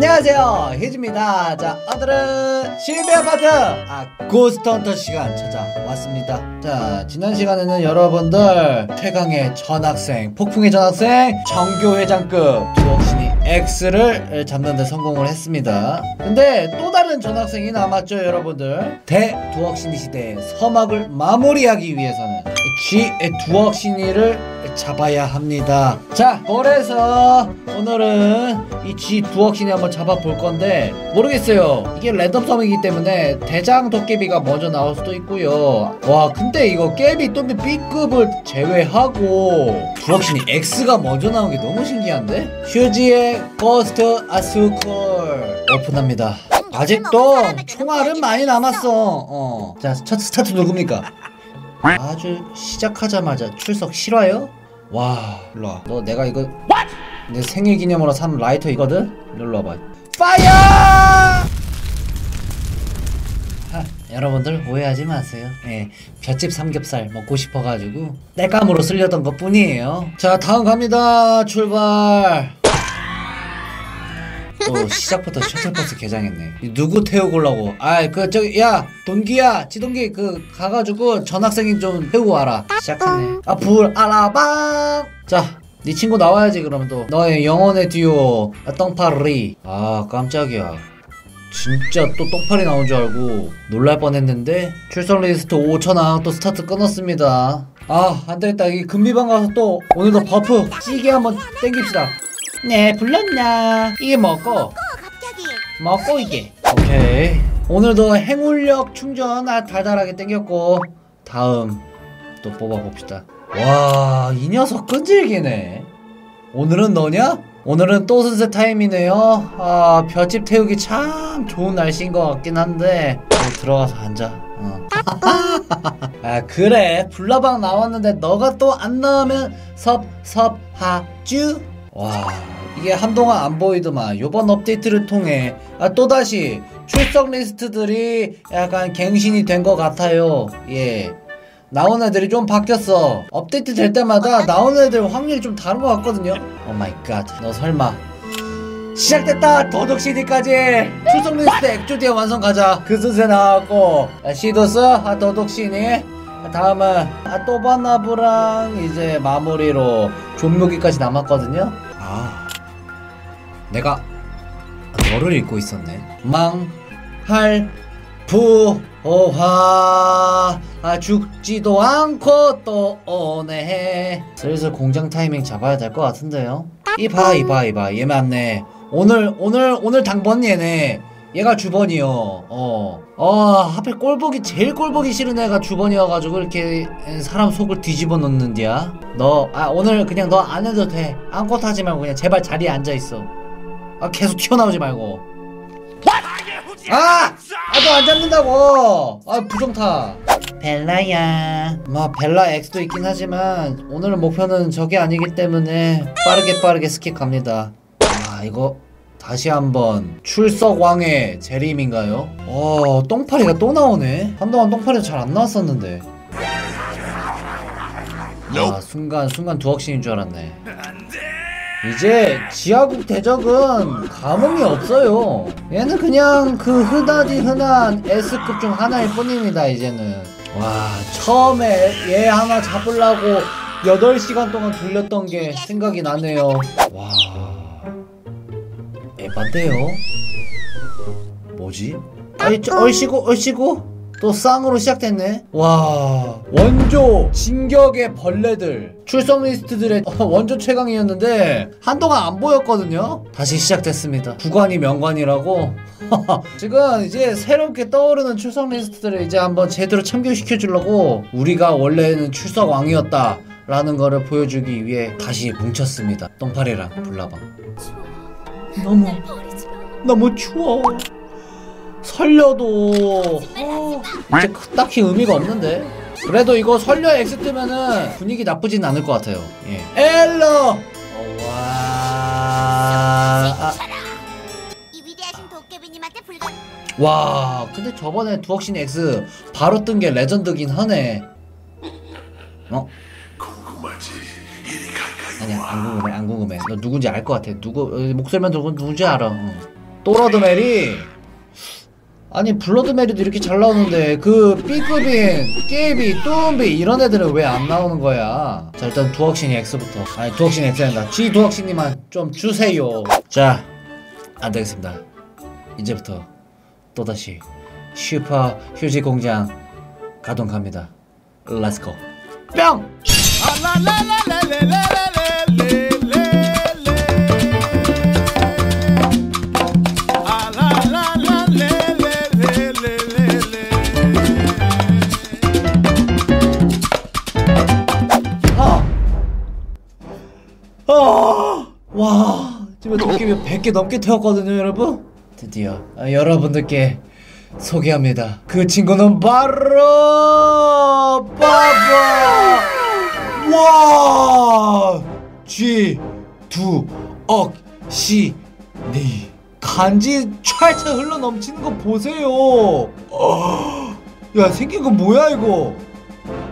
안녕하세요. 희즈입니다. 자 오늘은 실비 아파트. 아 고스트 헌터 시간 찾아왔습니다. 자 지난 시간에는 여러분들 최강의 전학생 폭풍의 전학생 정교회장급 두옥신이 X를 잡는 데 성공을 했습니다. 근데 또 다른 전학생이 남았죠 여러분들 대두억신이 시대의 서막을 마무리하기 위해서는 G 두억신이를 잡아야 합니다. 자 그래서 오늘은 이 G 두억시니 한번 잡아볼 건데 모르겠어요. 이게 랜덤성이기 때문에 대장 도깨비가 먼저 나올 수도 있고요. 와 근데 이거 깨비 또비 B급을 제외하고 두억시니 X가 먼저 나온 게 너무 신기한데? 휴지의 버스트 아스콜. 오픈합니다. 아직도 총알은 많이 남았어. 어. 자첫 스타트 누굽니까? 아주 시작하자마자 출석 실화요? 와 일로와. 너 내가 이거 내 생일 기념으로 산 라이터 이거든? 일로 와봐. Fire! 하, 여러분들 오해하지 마세요. 예, 볏짚 삼겹살 먹고 싶어가지고 땔감으로 쓸려던 것 뿐이에요. 자 다음 갑니다. 출발 또 시작부터 셔틀버스 개장했네. 이 누구 태우고 오려고? 아이 그 저기 야 동기야 지동기 그 가가지고 전학생이 좀 태우고 와라. 시작했네. 아 불 알아방 자네 친구 나와야지 그러면 또. 너의 영혼의 듀오 아, 똥파리. 아 깜짝이야. 진짜 또 똥파리 나온 줄 알고 놀랄 뻔했는데 출석 리스트 5천원 또 스타트 끊었습니다. 아 안되겠다. 이 금비방 가서 또 오늘도 buff. 찌개 한번 땡깁시다 네 불렀나 이게 먹고? 먹고 이게. 오케이. 오늘도 행운력 충전 아 달달하게 땡겼고 다음 또 뽑아봅시다. 와 이 녀석 끈질기네. 오늘은 너냐? 오늘은 또 순세 타임이네요. 아 볏집 태우기 참 좋은 날씨인 것 같긴 한데 어, 들어가서 앉아. 어. 아 그래. 불나방 나왔는데 너가 또 안 나오면 섭섭하쥬? 와 이게 한동안 안 보이더만. 요번 업데이트를 통해. 아, 또다시 출석 리스트들이 약간 갱신이 된 것 같아요. 예. 나온 애들이 좀 바뀌었어. 업데이트 될 때마다 나온 애들 확률이 좀 다른 것 같거든요. Oh my god 너 설마. 시작됐다! 도둑 CD까지! 출석 리스트 액조디아 완성 가자. 그 순세 나왔고. 아, 시도스 아, 도둑 CD 아, 다음은 아, 또바나브랑 이제 마무리로 존묘기까지 남았거든요. 아 내가 너를 읽고 있었네. 망할 부호화. 아, 죽지도 않고 또 오네. 슬슬 공장 타이밍 잡아야 될 것 같은데요. 이봐 이봐 이봐. 얘 맞네. 오늘 오늘 오늘 당번 얘네. 얘가 주번이요. 어. 어 하필 꼴보기 제일 꼴보기 싫은 애가 주번이어가지고 이렇게 사람 속을 뒤집어 놓는디야. 너 아 오늘 그냥 너 안 해도 돼. 아무것도 하지 말고 그냥 제발 자리에 앉아있어 아 계속 튀어나오지 말고. 아! 아도 안 잡는다고! 아 부정타. 벨라야. 뭐 벨라 X도 있긴 하지만 오늘은 목표는 저게 아니기 때문에 빠르게 빠르게 skip 갑니다. 아 이거 다시 한번 출석 왕의 재림인가요? 어 똥파리가 또 나오네. 한동안 똥파리가 잘안 나왔었는데. 아 순간 순간 두억시닌 줄 알았네 이제 지하국 대적은 감흥이 없어요 얘는 그냥 그 흔하디 흔한 S급 중 하나일 뿐입니다 이제는 와 처음에 얘 하나 잡으려고 8시간 동안 돌렸던 게 생각이 나네요 와 에반데요? 뭐지? 아이 얼씨구 얼씨구 또 쌍으로 시작됐네. 와. 원조 진격의 벌레들. 출석 리스트들의 어, 원조 최강이었는데 한동안 안 보였거든요. 다시 시작됐습니다. 구관이 명관이라고? 지금 이제 새롭게 떠오르는 출석 리스트들을 이제 한번 제대로 참교시켜 주려고 우리가 원래는 출석 왕이었다 라는 거를 보여주기 위해 다시 뭉쳤습니다. 똥파리랑 불나방. 너무 너무 추워 설려도. 어, 이제 그- 딱히 의미가 없는데. 그래도 이거 설려 X 뜨면은 분위기 나쁘진 않을 것 같아요. 예. 엘로 어, 와. 아, 와 근데 저번에 두억신 X 바로 뜬 게 레전드긴 하네. 어? 아니야 와. 안 궁금해 안 궁금해. 너 누군지 알 것 같아. 누구 어, 목소리만 들고 누군지 알아. 어. 또러드메리 아니 블러드메리도 이렇게 잘 나오는데 그 B급인 깨비 뚜움비 이런 애들은 왜 안 나오는 거야? 자 일단 두억신이 X부터. 아니 두억신이 X란다 G 두억신이만 좀 주세요. 자 안되겠습니다. 이제부터 또다시 슈퍼 휴지 공장 가동 갑니다. 렛츠고 뿅! 아! 지금 도깨비 100개 넘게 태웠거든요, 여러분. 드디어 아, 여러분들께 소개합니다. 그 친구는 바로 빠바 와! G 두억 시니 간지 찰찰 흘러 넘치는 거 보세요. 어, 야 생긴 거 뭐야 이거?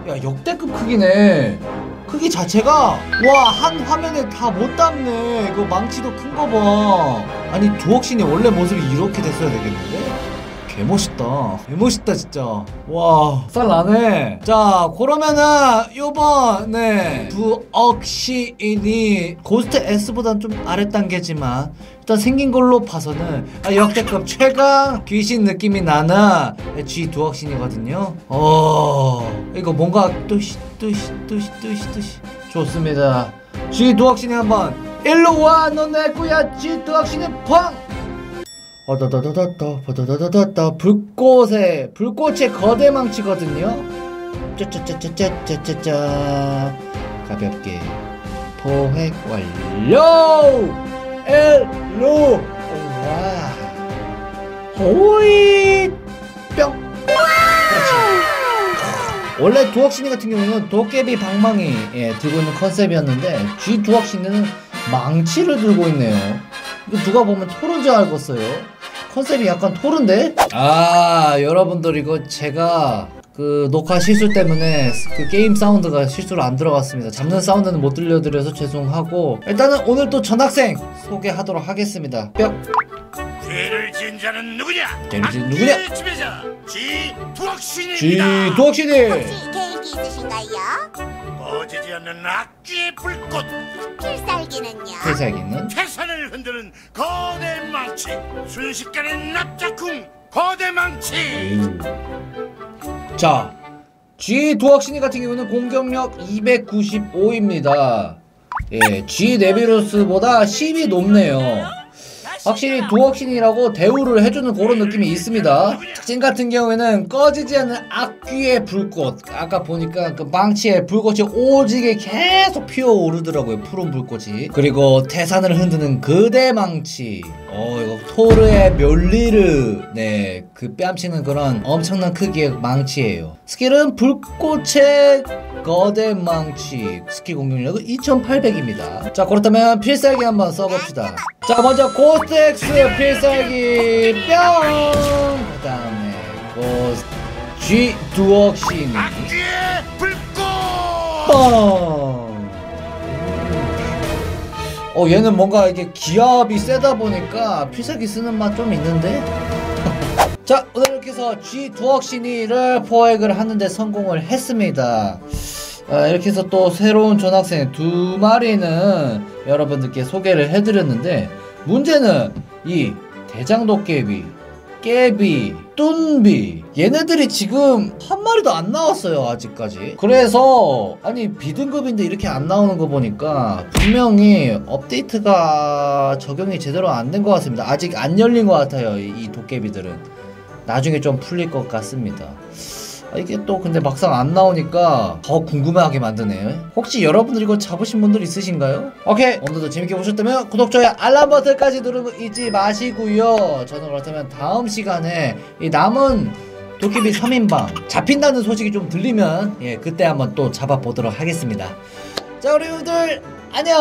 야 역대급 크기네. 크기 자체가 와 한 화면에 다 못 담네. 이거 망치도 큰 거 봐. 아니 두억신이 원래 모습이 이렇게 됐어야 되겠는데? 개멋있다. 개멋있다, 진짜. 와, 쌀 나네. 자, 그러면은, 요번에, 두억시인이 고스트 S보단 좀 아랫단계지만, 일단 생긴 걸로 봐서는, 아, 역대급 최강 귀신 느낌이 나는 G 두억신이거든요. 어, 이거 뭔가, 뚜시, 뚜시, 뚜시, 뚜시, 뚜시. 좋습니다. G 두억신이 한번, 일로 와, 너내 거야, G 두억신이 팡! 어더더더더더 버더더더더 불꽃의 불꽃의 거대 망치거든요. 짜짜짜짜짜짜짜 가볍게 포획 완료. 엘로 와 호이 뿅. 원래 두억신이 같은 경우는 도깨비 방망이 예, 들고 있는 컨셉이었는데 G 두억신은 망치를 들고 있네요. 이거 누가 보면 토른 줄 알겠어요. 컨셉이 약간 토른데? 아 여러분들 이거 제가 그 녹화 실수 때문에 그 게임 사운드가 실수로 안 들어갔습니다. 잡는 사운드는 못 들려드려서 죄송하고 일단은 오늘 또 전학생 소개하도록 하겠습니다. 뿅. 죄를 지은 자는 누구냐? 죄를 지은 누구냐? 지배자. G 도학신이 혹시 계획이 있으신가요? 꺼지지 않는 악기의 불꽃, 필살기는요? 회사기는 태산을 흔드는 거대 망치, 순식간에 납작쿵 거대 망치. 자 G 도학신이 같은 경우는 공격력 295입니다. 예, G 네비루스보다 10이 높네요. 확실히 도학신이라고 대우를 해주는 그런 느낌이 있습니다. 특징 같은 경우에는 꺼지지 않는 악귀의 불꽃. 아까 보니까 그 망치에 불꽃이 오지게 계속 피어오르더라고요. 푸른 불꽃이. 그리고 태산을 흔드는 거대 망치. 어, 이거 토르의 묠니르. 네, 그 뺨치는 그런 엄청난 크기의 망치예요. 스킬은 불꽃의 거대 망치. 스킬 공격력은 2800입니다. 자, 그렇다면 필살기 한번 써봅시다. 자, 먼저 고스트엑스 필살기 뿅! 그 다음에 고스 G 두억시니! 어, 얘는 뭔가 이게 기압이 세다 보니까 필살기 쓰는 맛 좀 있는데? 자, 오늘 이렇게 해서 G 두억신이를 포획을 하는데 성공을 했습니다. 아, 이렇게 해서 또 새로운 전학생 두 마리는 여러분들께 소개를 해드렸는데, 문제는 이 대장도깨비, 깨비, 뚠비 얘네들이 지금 한 마리도 안 나왔어요 아직까지. 그래서 아니 비등급인데 이렇게 안 나오는 거 보니까 분명히 업데이트가 적용이 제대로 안 된 것 같습니다. 아직 안 열린 것 같아요 이, 이 도깨비들은. 나중에 좀 풀릴 것 같습니다. 아, 이게 또 근데 막상 안 나오니까 더 궁금하게 만드네요. 혹시 여러분들 이거 잡으신 분들 있으신가요? 오케이 오늘도 재밌게 보셨다면 구독, 좋아요, 알람 버튼까지 누르는 거 잊지 마시고요. 저는 그렇다면 다음 시간에 이 남은 도깨비 3인방 잡힌다는 소식이 좀 들리면 예 그때 한번 또 잡아보도록 하겠습니다. 자 우리 분들 안녕.